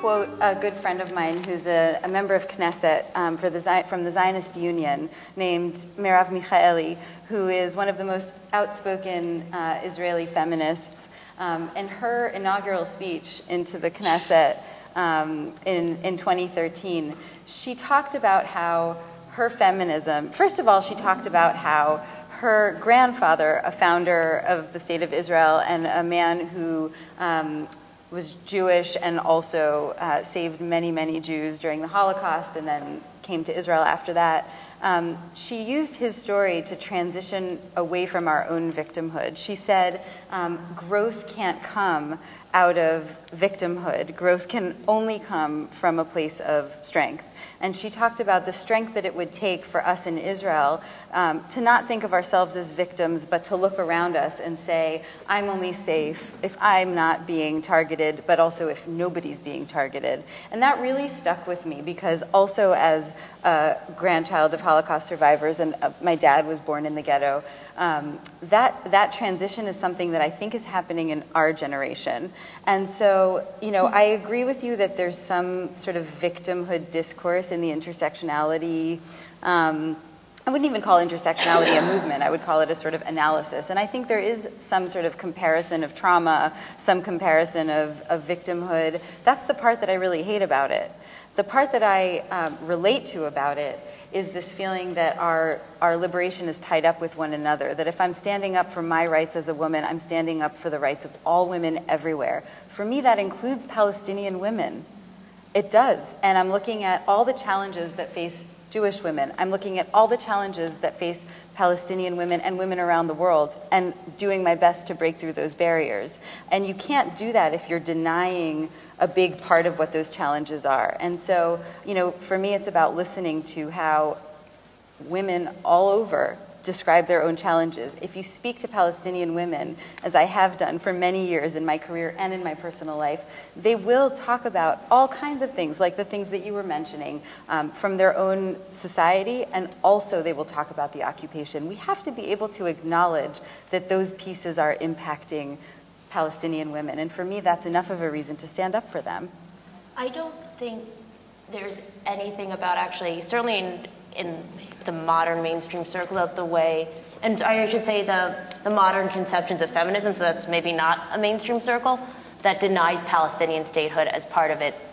quote a good friend of mine who's a, a member of Knesset um, the, from the Zionist Union named Merav Michaeli, who is one of the most outspoken uh, Israeli feminists. Um, and her inaugural speech into the Knesset um, in, in 2013, she talked about how her feminism, first of all, she talked about how her grandfather, a founder of the state of Israel and a man who um, was Jewish and also uh, saved many, many Jews during the Holocaust and then came to Israel after that, um, she used his story to transition away from our own victimhood. She said, um, growth can't come out of victimhood. Growth can only come from a place of strength. And she talked about the strength that it would take for us in Israel um, to not think of ourselves as victims, but to look around us and say, I'm only safe if I'm not being targeted, but also if nobody's being targeted. And that really stuck with me because also as grandchild of Holocaust survivors, and uh, my dad was born in the ghetto, um, that, that transition is something that I think is happening in our generation. And so, you know, I agree with you that there's some sort of victimhood discourse in the intersectionality. Um, I wouldn't even call intersectionality a movement. I would call it a sort of analysis. And I think there is some sort of comparison of trauma, some comparison of, of victimhood. That's the part that I really hate about it. The part that I um, relate to about it is this feeling that our, our liberation is tied up with one another. That if I'm standing up for my rights as a woman, I'm standing up for the rights of all women everywhere. For me, that includes Palestinian women. It does. And I'm looking at all the challenges that face Jewish women. I'm looking at all the challenges that face Palestinian women and women around the world and doing my best to break through those barriers. And you can't do that if you're denying a big part of what those challenges are. And so, you know, for me, it's about listening to how women all over describe their own challenges. If you speak to Palestinian women, as I have done for many years in my career and in my personal life, they will talk about all kinds of things, like the things that you were mentioning, um, from their own society, and also they will talk about the occupation. We have to be able to acknowledge that those pieces are impacting Palestinian women. And for me, that's enough of a reason to stand up for them. I don't think there's anything about actually, certainly in, in the modern mainstream circle, of the way, and I should say the, the modern conceptions of feminism, so that's maybe not a mainstream circle, that denies Palestinian statehood as part of its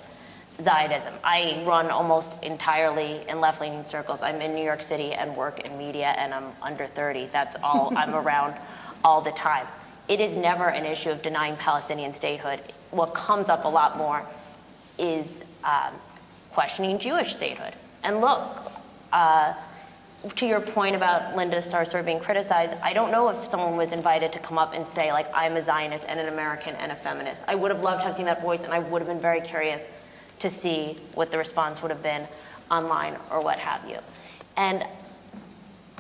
Zionism. I run almost entirely in left leaning circles. I'm in New York City and work in media, and I'm under 30. That's all I'm around all the time it is never an issue of denying Palestinian statehood. What comes up a lot more is um, questioning Jewish statehood. And look, uh, to your point about Linda Sarsour being criticized, I don't know if someone was invited to come up and say, like, I'm a Zionist and an American and a feminist. I would have loved to have seen that voice, and I would have been very curious to see what the response would have been online or what have you. And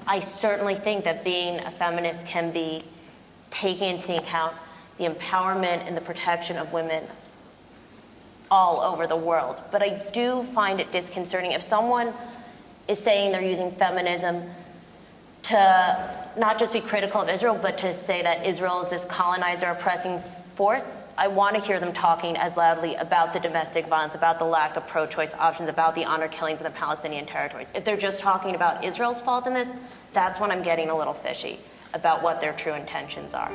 I certainly think that being a feminist can be taking into account the empowerment and the protection of women all over the world. But I do find it disconcerting if someone is saying they're using feminism to not just be critical of Israel, but to say that Israel is this colonizer oppressing force. I want to hear them talking as loudly about the domestic violence, about the lack of pro choice options, about the honor killings in the Palestinian territories. If they're just talking about Israel's fault in this, that's when I'm getting a little fishy about what their true intentions are.